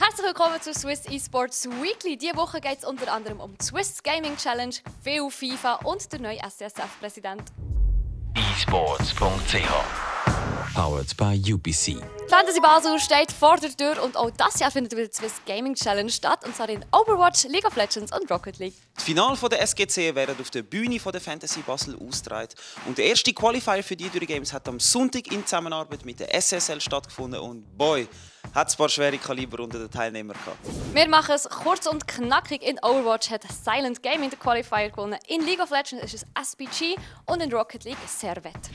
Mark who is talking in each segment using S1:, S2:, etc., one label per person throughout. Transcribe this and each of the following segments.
S1: Herzlich willkommen zu Swiss Esports Weekly. Diese Woche geht es unter anderem um Swiss Gaming Challenge, viel FIFA und der neue SCSF-Präsident.
S2: esports.ch
S3: Powered by UBC.
S1: Fantasy Basel steht vor der Tür und auch das Jahr findet wieder die Swiss Gaming Challenge statt, und zwar in Overwatch, League of Legends und Rocket League.
S4: Das Finale der SGC werden auf der Bühne der Fantasy Basel ausgetragen. Und der erste Qualifier für die drei Games hat am Sonntag in Zusammenarbeit mit der SSL stattgefunden. Und boy, hat es ein paar schwere Kaliber unter den Teilnehmern gehabt.
S1: Wir machen es kurz und knackig. In Overwatch hat Silent Gaming den Qualifier gewonnen. In League of Legends ist es SPG und in Rocket League Servet.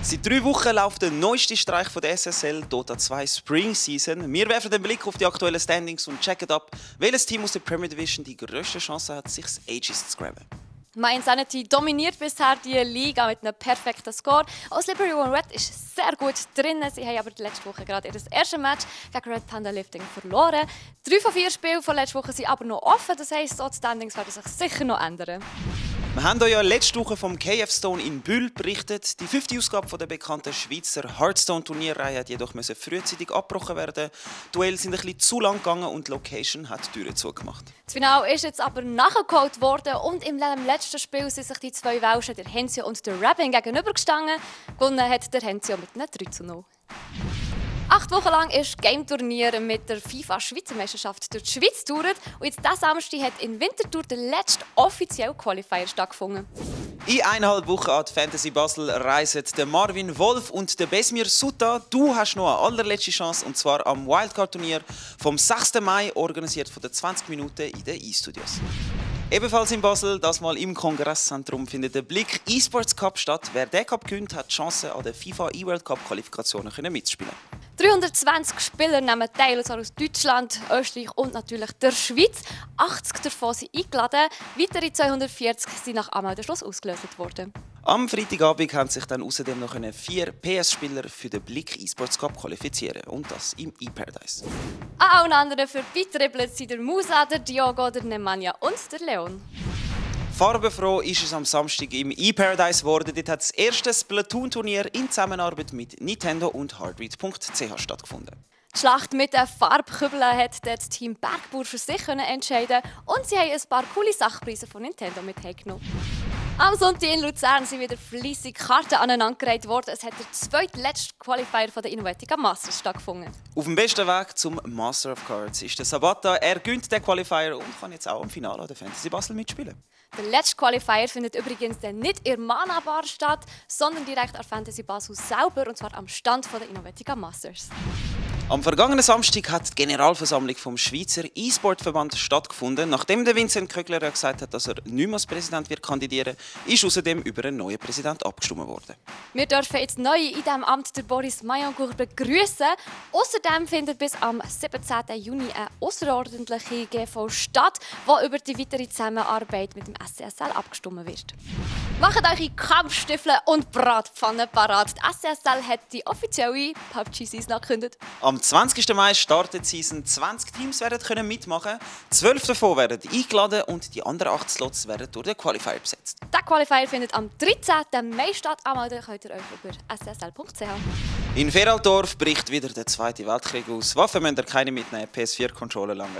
S4: Seit drei Wochen läuft der neueste Streich von der SSL, Dota 2 Spring Season. Wir werfen den Blick auf die aktuellen Standings und checken ab, welches Team aus der Premier Division die grösste Chance hat, sich das Aegis zu graben.
S1: My Insanity dominiert bisher die Liga mit einem perfekten Score. Aus Liberty One Red ist sehr gut drin. Sie haben aber letzte Woche gerade ihr erstes Match gegen Red Panda Lifting verloren. Drei von vier Spielen von letzter Woche sind aber noch offen. Das heisst, die Standings werden sich sicher noch ändern.
S4: Wir haben euch ja letzte Woche vom KF Stone in Bühl berichtet. Die fünfte Ausgabe der bekannten Schweizer Hearthstone-Turnierreihe hat jedoch frühzeitig abgebrochen werden. Die Duelle sind ein bisschen zu lang gegangen und die Location hat die Türen zugemacht.
S1: Das Finale ist jetzt aber nachgeholt worden und im letzten Spiel sind sich die zwei Welschen, der Hensio und der Rabin, gegenübergestanden. Gewonnen hat der Hensio mit einem 3 zu 0. Acht Wochen lang ist Game-Turnier mit der FIFA Schweizer Meisterschaft durch die Schweiz gedauert. Und jetzt diesen Samstag hat in Winterthur der letzte offizielle Qualifier stattgefunden.
S4: In eineinhalb Wochen an Fantasy Basel reisen der Marvin Wolf und der Besmir Sutta. Du hast noch eine allerletzte Chance und zwar am Wildcard-Turnier vom 6. Mai, organisiert von den 20 Minuten in den E-Studios. Ebenfalls in Basel, das mal im Kongresszentrum, findet der Blick eSports Cup statt. Wer den Cup gewinnt, hat die Chance, an den FIFA E-World Cup Qualifikationen mitzuspielen.
S1: 320 Spieler nehmen teil, also aus Deutschland, Österreich und natürlich der Schweiz. 80 davon sind eingeladen, weitere 240 sind nach Anmeldeschluss ausgelöst worden.
S4: Am Freitagabend haben sich dann außerdem noch vier PS-Spieler für den Blick eSports Cup qualifizieren und das im eParadise.
S1: An allen anderen für weitere Plätze sind der Musa, der Diogo, der Nemanja und der Leon.
S4: Farbenfroh ist es am Samstag im eParadise geworden. Dort hat das erste Splatoon-Turnier in Zusammenarbeit mit Nintendo und Heartbeat.ch stattgefunden.
S1: Die Schlacht mit den Farbkübeln hat das Team Bergbauer für sich entscheiden und sie haben ein paar coole Sachpreise von Nintendo mit heimgenommen. Am Sonntag in Luzern sind wieder fließig Karten aneinandergereiht worden. Es hat der zweitletzte Qualifier von der Innovatica Masters stattgefunden.
S4: Auf dem besten Weg zum Master of Cards ist der Sabata. Er gönnt den Qualifier und kann jetzt auch im Finale der Fantasy Basel mitspielen.
S1: Der letzte Qualifier findet übrigens dann nicht in Mana Bar statt, sondern direkt an Fantasy Basel selber, und zwar am Stand der Innovatica Masters.
S4: Am vergangenen Samstag hat die Generalversammlung vom Schweizer E-Sport-Verband stattgefunden. Nachdem der Vincent Kögler gesagt hat, dass er nicht mehr als Präsident wird kandidieren ist außerdem über einen neuen Präsident abgestimmt worden.
S1: Wir dürfen jetzt neu in diesem Amt der Boris Mayangur begrüßen. Außerdem findet bis am 17. Juni eine außerordentliche GV statt, wo über die weitere Zusammenarbeit mit dem SCSL abgestimmt wird. Macht eure Kampfstiefel und Bratpfannen parat. Die SCSL hat die offizielle PUBG-Season angekündigt.
S4: Am 20. Mai startet die Season. 20 Teams werden können mitmachen. 12 davon werden eingeladen und die anderen 8 Slots werden durch den Qualifier besetzt.
S1: Der Qualifier findet am 13. Mai statt. Anmelden könnt ihr euch über ssl.ch.
S4: In Feraldorf bricht wieder der Zweite Weltkrieg aus. Waffen müsst ihr keine mitnehmen, PS4-Controller langt.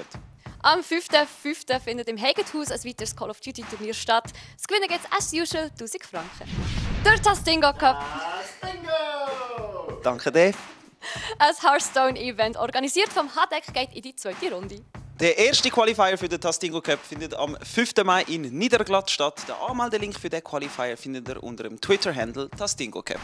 S1: Am 5.5. findet im Hagenhaus ein weiteres Call of Duty Turnier statt. Das Gewinnen geht as usual 1000 Franken. Der Tastingo Cup.
S4: Tastingo! Danke, Dave.
S1: Ein Hearthstone-Event, organisiert vom HDEC, geht in die zweite Runde.
S4: Der erste Qualifier für den Tastingo Cup findet am 5. Mai in Niederglatt statt. Der Anmeldelink für den Qualifier findet ihr unter dem Twitter-Handle Tastingo Cup.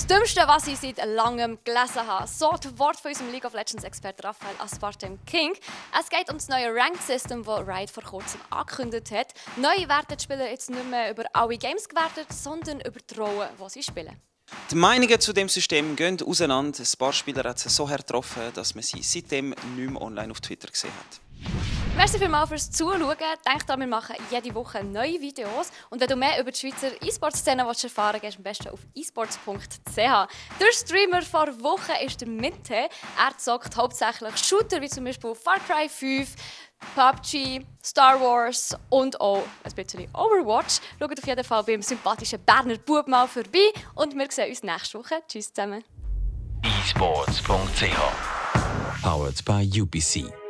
S1: Das Dümmste, was ich seit langem gelesen habe, so das Wort von unserem League of Legends-Experte Raphael Aspartem King. Es geht um das neue Rank-System, das Riot vor kurzem angekündigt hat. Neu werden die Spieler jetzt nicht mehr über alle Games gewertet, sondern über die Rollen, die sie spielen.
S4: Die Meinungen zu dem System gehen auseinander. Ein paar Spieler hat es so getroffen, dass man sie seitdem nicht mehr online auf Twitter gesehen hat.
S1: Merci vielmals fürs Zuschauen. Denkt daran, wir machen jede Woche neue Videos. Und wenn du mehr über die Schweizer E-Sport-Szene erfahren willst, gehst am besten auf esports.ch. Der Streamer vor Wochen ist der Mitte. Er zockt hauptsächlich Shooter, wie zum Beispiel Far Cry 5, PUBG, Star Wars und auch ein bisschen Overwatch. Schaut auf jeden Fall beim sympathischen Berner Bub mal vorbei und wir sehen uns nächste Woche. Tschüss zusammen.
S2: esports.ch Powered by UPC.